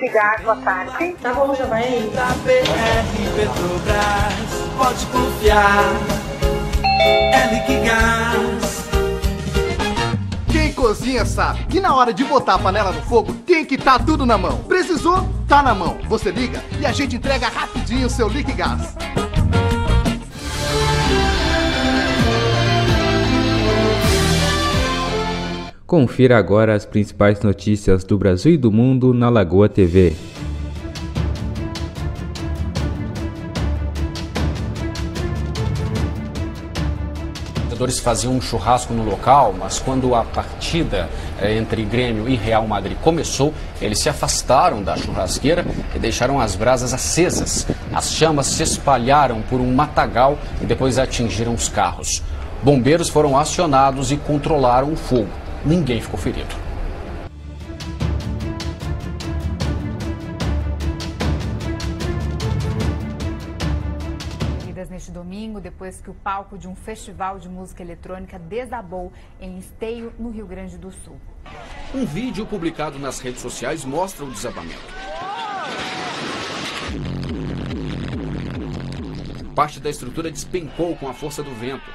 Lique Gás, boa tarde. Tá bom, já vai aí. Da BR Petrobras, pode confiar. É Lique Gás. Quem cozinha sabe que na hora de botar a panela no fogo tem que estar tá tudo na mão. Precisou? Tá na mão. Você liga e a gente entrega rapidinho o seu Lique Gás. Confira agora as principais notícias do Brasil e do mundo na Lagoa TV. torcedores faziam um churrasco no local, mas quando a partida eh, entre Grêmio e Real Madrid começou, eles se afastaram da churrasqueira e deixaram as brasas acesas. As chamas se espalharam por um matagal e depois atingiram os carros. Bombeiros foram acionados e controlaram o fogo. Ninguém ficou ferido. neste domingo, depois que o palco de um festival de música eletrônica desabou em Esteio, no Rio Grande do Sul. Um vídeo publicado nas redes sociais mostra o desabamento. Parte da estrutura despencou com a força do vento.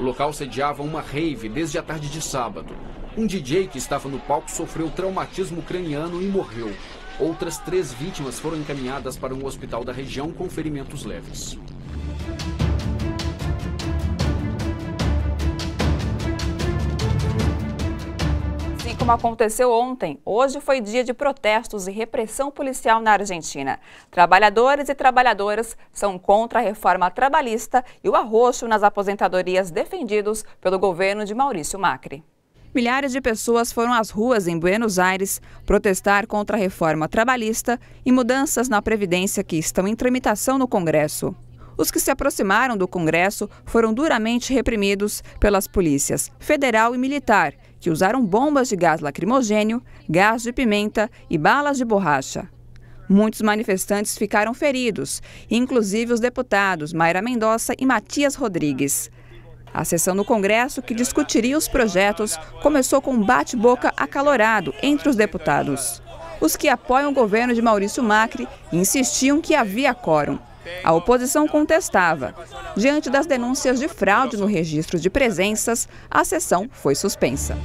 O local sediava uma rave desde a tarde de sábado. Um DJ que estava no palco sofreu traumatismo craniano e morreu. Outras três vítimas foram encaminhadas para um hospital da região com ferimentos leves. Como aconteceu ontem, hoje foi dia de protestos e repressão policial na Argentina. Trabalhadores e trabalhadoras são contra a reforma trabalhista e o arroxo nas aposentadorias defendidos pelo governo de Maurício Macri. Milhares de pessoas foram às ruas em Buenos Aires protestar contra a reforma trabalhista e mudanças na Previdência que estão em tramitação no Congresso. Os que se aproximaram do Congresso foram duramente reprimidos pelas polícias federal e militar, que usaram bombas de gás lacrimogênio, gás de pimenta e balas de borracha. Muitos manifestantes ficaram feridos, inclusive os deputados Mayra Mendonça e Matias Rodrigues. A sessão do Congresso, que discutiria os projetos, começou com um bate-boca acalorado entre os deputados. Os que apoiam o governo de Maurício Macri insistiam que havia quórum a oposição contestava. Diante das denúncias de fraude no registro de presenças, a sessão foi suspensa.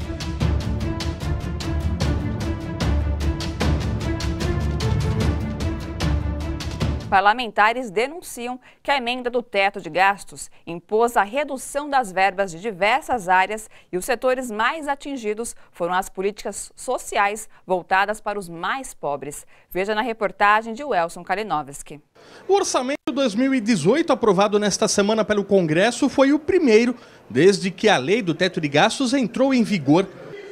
Parlamentares denunciam que a emenda do teto de gastos impôs a redução das verbas de diversas áreas e os setores mais atingidos foram as políticas sociais voltadas para os mais pobres. Veja na reportagem de Welson Kalinowski. O orçamento 2018, aprovado nesta semana pelo Congresso, foi o primeiro desde que a lei do teto de gastos entrou em vigor.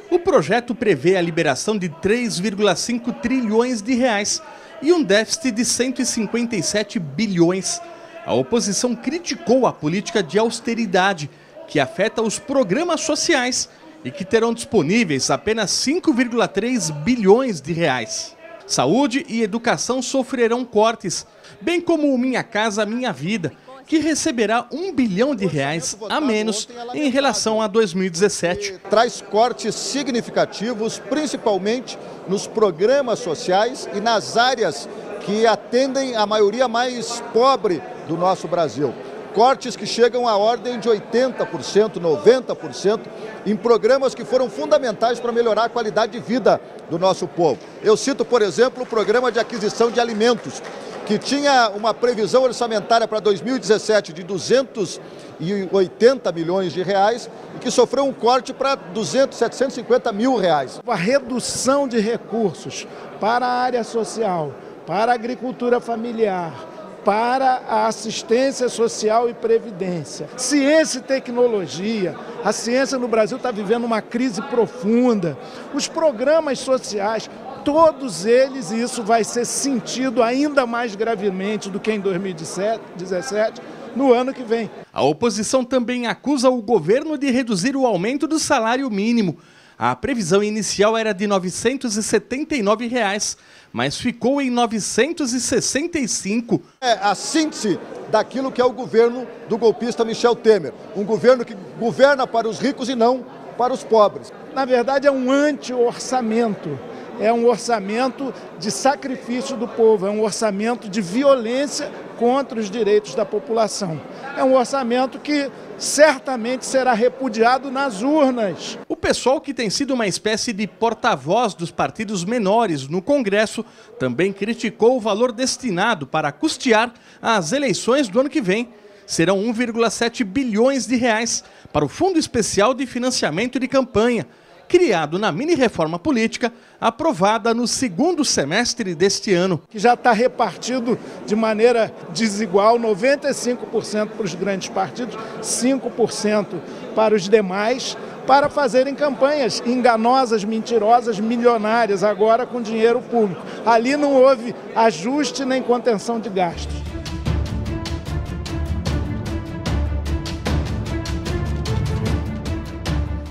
O projeto prevê a liberação de 3,5 trilhões de reais e um déficit de 157 bilhões. A oposição criticou a política de austeridade, que afeta os programas sociais e que terão disponíveis apenas 5,3 bilhões de reais. Saúde e educação sofrerão cortes, bem como Minha Casa Minha Vida, que receberá um bilhão de reais a menos em relação a 2017. Traz cortes significativos, principalmente nos programas sociais e nas áreas que atendem a maioria mais pobre do nosso Brasil. Cortes que chegam à ordem de 80%, 90% em programas que foram fundamentais para melhorar a qualidade de vida do nosso povo. Eu cito, por exemplo, o programa de aquisição de alimentos, que tinha uma previsão orçamentária para 2017 de 280 milhões de reais e que sofreu um corte para 200, 750 mil reais. A redução de recursos para a área social, para a agricultura familiar, para a assistência social e previdência. Ciência e tecnologia. A ciência no Brasil está vivendo uma crise profunda. Os programas sociais, todos eles, e isso vai ser sentido ainda mais gravemente do que em 2017, no ano que vem. A oposição também acusa o governo de reduzir o aumento do salário mínimo. A previsão inicial era de 979 reais, mas ficou em 965. É a síntese daquilo que é o governo do golpista Michel Temer. Um governo que governa para os ricos e não para os pobres. Na verdade, é um anti-orçamento é um orçamento de sacrifício do povo, é um orçamento de violência contra os direitos da população. É um orçamento que certamente será repudiado nas urnas. O pessoal que tem sido uma espécie de porta-voz dos partidos menores no Congresso também criticou o valor destinado para custear as eleições do ano que vem. Serão 1,7 bilhões de reais para o Fundo Especial de Financiamento de Campanha, criado na mini-reforma política aprovada no segundo semestre deste ano. Que já está repartido de maneira desigual, 95% para os grandes partidos, 5% para os demais, para fazerem campanhas enganosas, mentirosas, milionárias, agora com dinheiro público. Ali não houve ajuste nem contenção de gastos.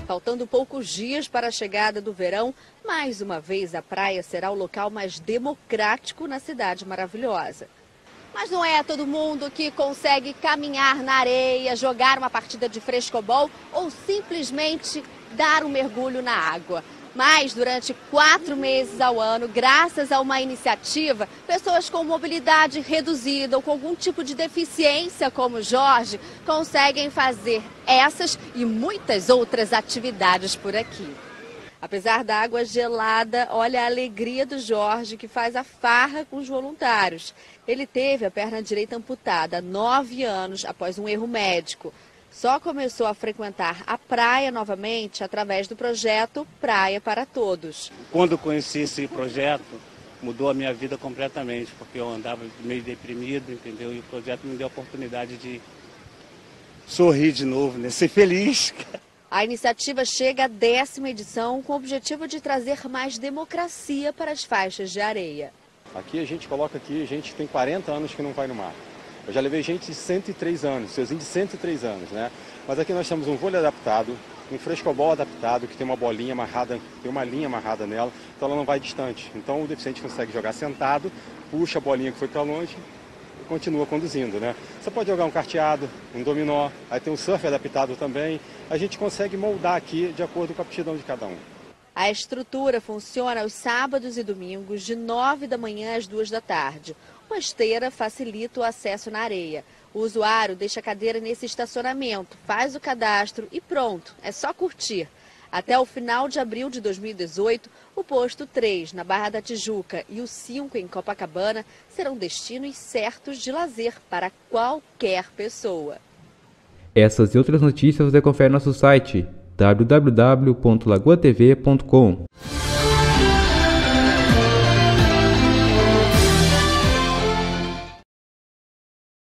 Faltando poucos dias para a chegada do verão, mais uma vez a praia será o local mais democrático na cidade maravilhosa. Mas não é todo mundo que consegue caminhar na areia, jogar uma partida de frescobol ou simplesmente dar um mergulho na água. Mas durante quatro meses ao ano, graças a uma iniciativa, pessoas com mobilidade reduzida ou com algum tipo de deficiência, como Jorge, conseguem fazer essas e muitas outras atividades por aqui. Apesar da água gelada, olha a alegria do Jorge, que faz a farra com os voluntários. Ele teve a perna direita amputada há nove anos após um erro médico só começou a frequentar a praia novamente através do projeto Praia para Todos. Quando conheci esse projeto, mudou a minha vida completamente, porque eu andava meio deprimido, entendeu? E o projeto me deu a oportunidade de sorrir de novo, né? ser feliz. A iniciativa chega à décima edição com o objetivo de trazer mais democracia para as faixas de areia. Aqui a gente coloca aqui, a gente tem 40 anos que não vai no mar. Eu já levei gente de 103 anos, seuzinho de 103 anos, né? Mas aqui nós temos um vôlei adaptado, um frescobol adaptado, que tem uma bolinha amarrada, tem uma linha amarrada nela, então ela não vai distante. Então o deficiente consegue jogar sentado, puxa a bolinha que foi para longe e continua conduzindo, né? Você pode jogar um carteado, um dominó, aí tem um surf adaptado também. A gente consegue moldar aqui de acordo com a aptidão de cada um. A estrutura funciona aos sábados e domingos, de 9 da manhã às 2 da tarde. Uma esteira facilita o acesso na areia. O usuário deixa a cadeira nesse estacionamento, faz o cadastro e pronto, é só curtir. Até o final de abril de 2018, o posto 3 na Barra da Tijuca e o 5 em Copacabana serão destinos certos de lazer para qualquer pessoa. Essas e outras notícias você confere no nosso site www.lagoatv.com.